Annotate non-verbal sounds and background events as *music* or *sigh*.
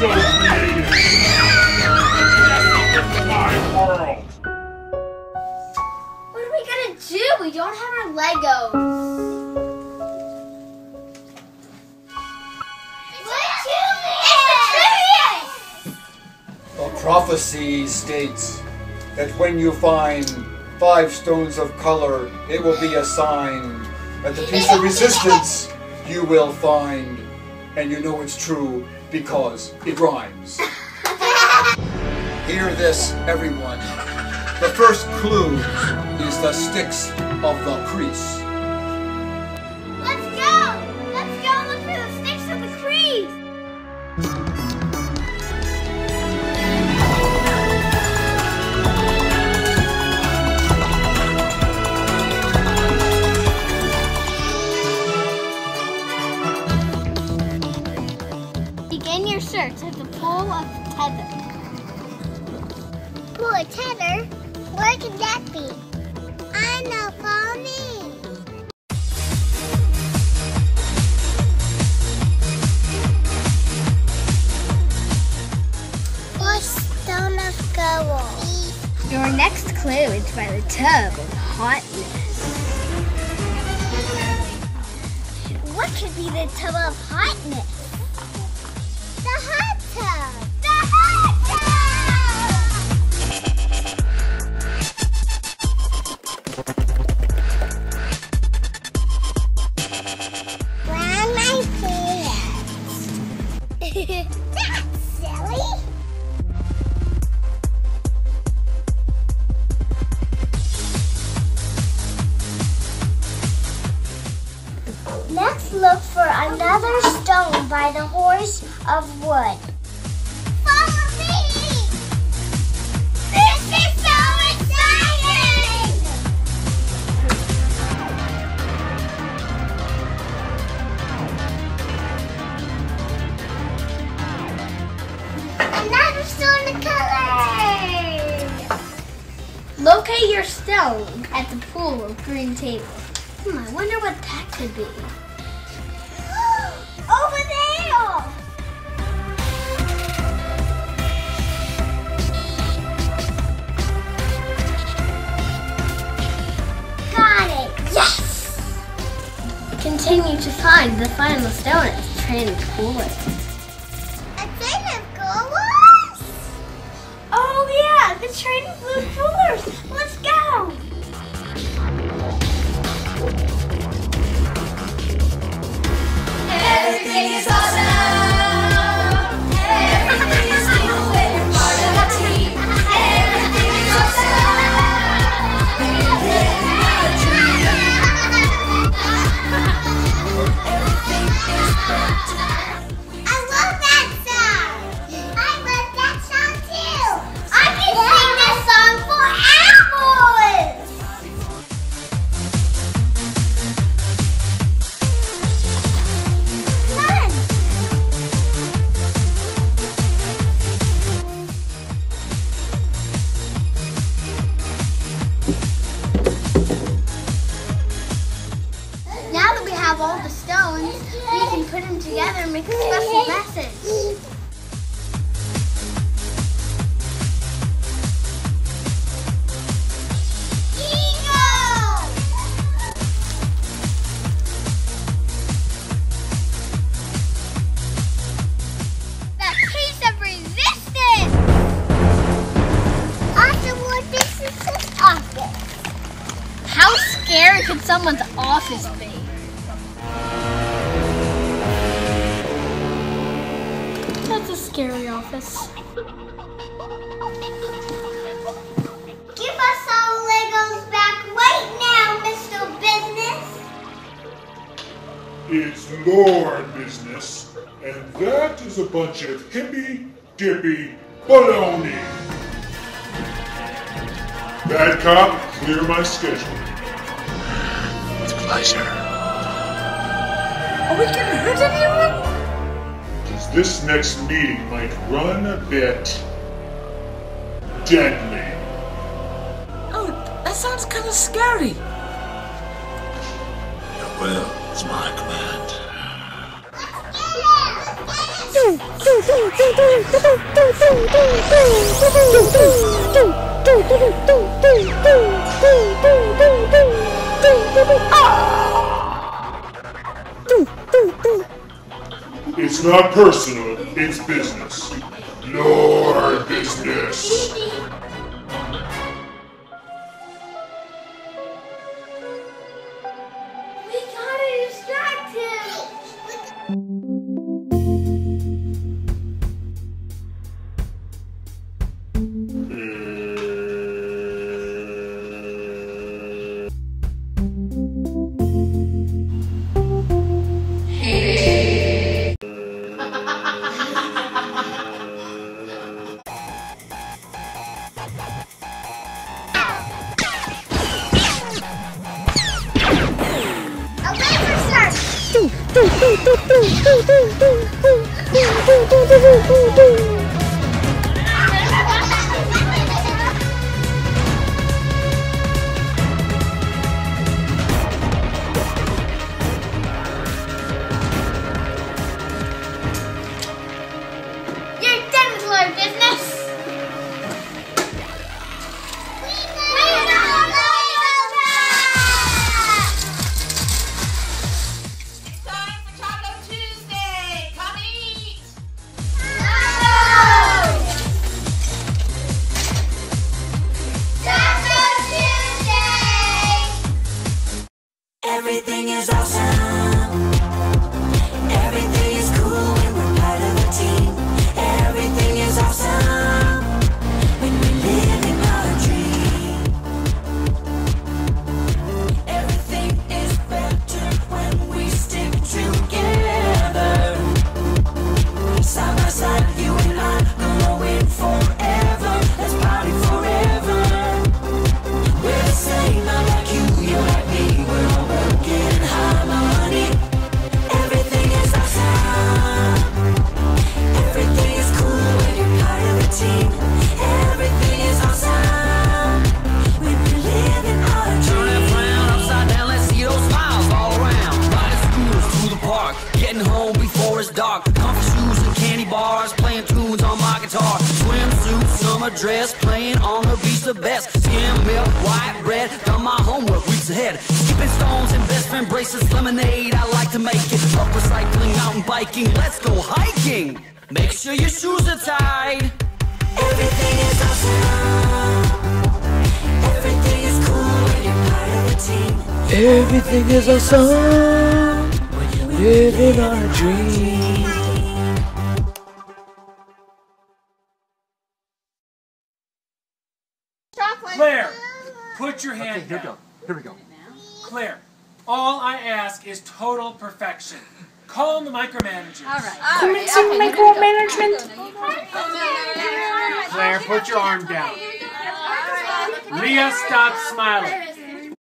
so creative. It's my world. What are we gonna do? We don't have our Legos. It's the trivia! A prophecy states that when you find five stones of color, it will be a sign that the piece of resistance you will find. And you know it's true because it rhymes. *laughs* Hear this, everyone. The first clue is the sticks of the crease. Of tether. Pool tether? Where could that be? I know, follow me. Stone of gold. Your next clue is by the tub of hotness. What could be the tub of hotness? The hot Let's look for another stone by the horse of wood. Follow me! This is so exciting! Another stone color! Locate your stone at the pool of green table. Hmm, I wonder what that could be. *gasps* Over there! Got it! Yes! Continue to find the final stone at the train of coolers. A train of coolers? Oh yeah, the train of blue coolers. Let's go! Have all the stones, we can put them together and make a special message. Eagle! The piece scary office. Give us our Legos back right now, Mr. Business. is your business, and that is a bunch of hippy dippy baloney. Bad cop, clear my schedule. With pleasure. Are we gonna hurt anyone? Because this next meeting might run a bit deadly. Oh, that sounds kind of scary. Your will is my command. Ah! It's not personal, it's business. Your business. You're Everything is awesome. Summer dress, playing on the beach the best. Skim milk, white, red, done my homework weeks ahead. Skipping stones and best friend bracelets, lemonade, I like to make it. Up recycling, mountain biking, let's go hiking. Make sure your shoes are tied. Everything is awesome. Everything is cool when you're part of a team. Everything is awesome. Living on a dream. Put your hand Here we go. Here we go. Claire, all I ask is total perfection. Call in the micromanager. Commencing micromanagement. Claire, put your arm down. Leah, stop smiling.